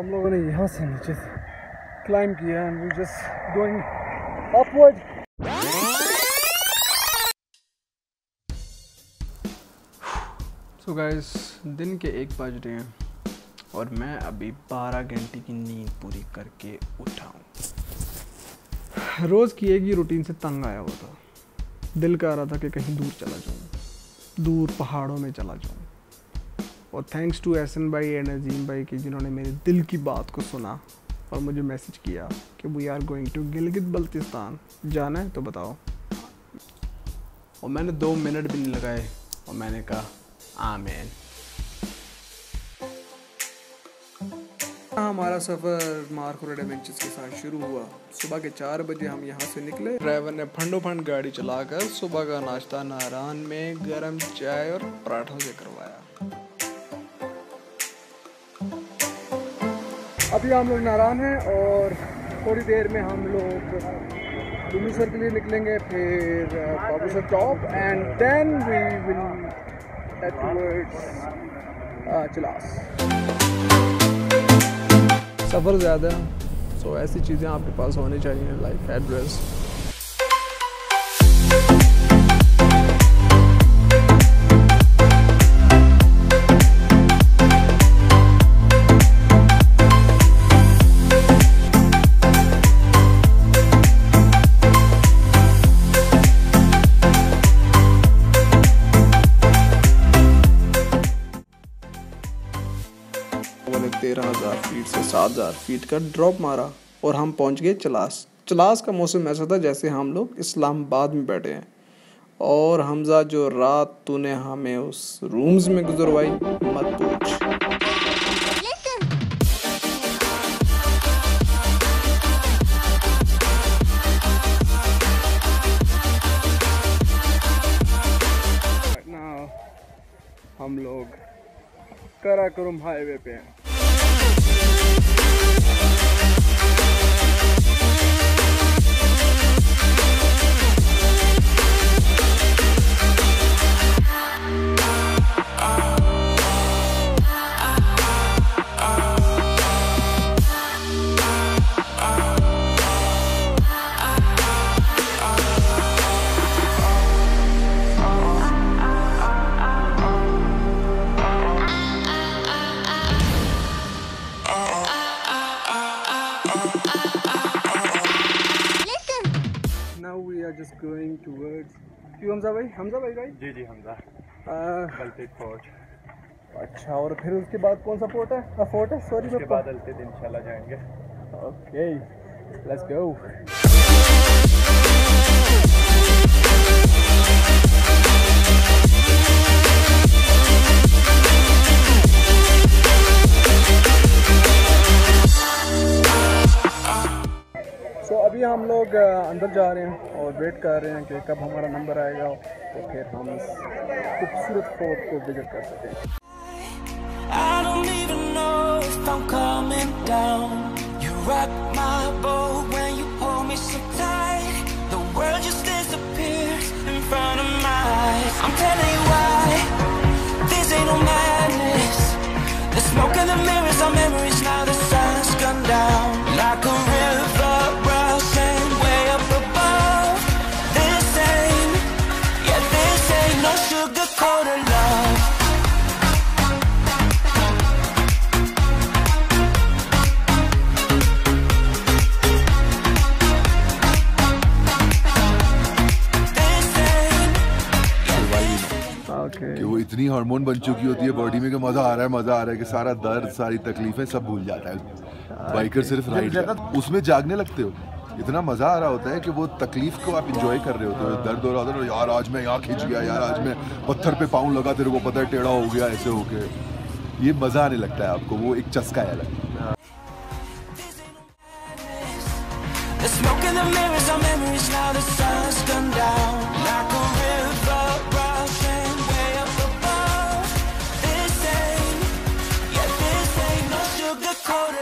हम लोगों ने यहाँ से नीचे से क्लाइम किया and we just going upward so guys दिन के एक बज रहे हैं और मैं अभी बारह घंटे की नींद पूरी करके उठा हूँ। रोज़ की एक ही रूटीन से तंग आया हुआ था। दिल का रहा था कि कहीं दूर चला जाऊँ। दूर पहाड़ों में चला जाऊँ। और थैंक्स टू एहसन भाई एंड अजीम भाई कि जिन्होंने मेरे दिल की बात को सुना और मुझे मैसेज किया कि we are going to Gilgit Baltistan जाना है तो बताओ। और मैंने दो मिनट भी नहीं लगाए और मैंने कहा आमेन. हमारा सफ़र मार्कोरेड एडवेंचर्स के साथ शुरू हुआ। सुबह के चार बजे हम यहाँ से निकले। ड्राइवर ने फंडो फंड गाड़ी चलाकर सुबह का नाश्ता नारायण में गरम चाय और पराठों से करवाया। अभी हम लोग नारायण हैं और थोड़ी देर में हम लोग लुमसर के लिए निकलेंगे, फिर Babusar top and then we will Chilas. सफ़र ज़्यादा सो ऐसी चीज़ें आपके पास होनी चाहिए लाइक एड्रेस फीट से सात हज़ार फीट का ड्रॉप मारा और हम पहुँच गए चलास। चलास का मौसम ऐसा था जैसे हम लोग इस्लामाबाद में बैठे हैं। और हमजा जो रात तूने हमें उस रूम्स में गुजरवाई मत पूछ। हम लोग कराकुरम हाईवे पे हैं। Just going towards क्यों हमजा भाई? हमजा भाई भाई जी जी हमजा। गलती फोर्ट अच्छा और फिर उसके बाद कौन सा फोर्ट है? फोर्ट है? सॉरी उसके बाद अलते दिन इंशाल्लाह जाएँगे। ओके लेट्स गो अभी हम लोग अंदर जा रहे हैं और वेट कर रहे हैं कि कब हमारा नंबर आएगा तो फिर हम इस खूबसूरत फोर्ट को विज़िट कर सकें। I'm coming down. इतनी हार्मोन बन चुकी होती है बॉडी में कि मज़ा आ रहा है मज़ा आ रहा है कि सारा दर्द सारी तकलीफें सब भूल जाता है। बाइकर सिर्फ़ राइड उसमें जागने लगते हो। इतना मज़ा आ रहा होता है कि वो तकलीफ़ को आप इंजॉय कर रहे होते हो। दर्द हो रहा होता है यार आज मैं यहाँ खींच गया यार आज मैं पत्थर पे पाँव लगा तेरे को पता है टेढ़ा हो गया ऐसे हो के ये मज़ा आने लगता है आपको वो एक चस्का है। अलग The smoke and the mirrors are memories now. The sun's hold.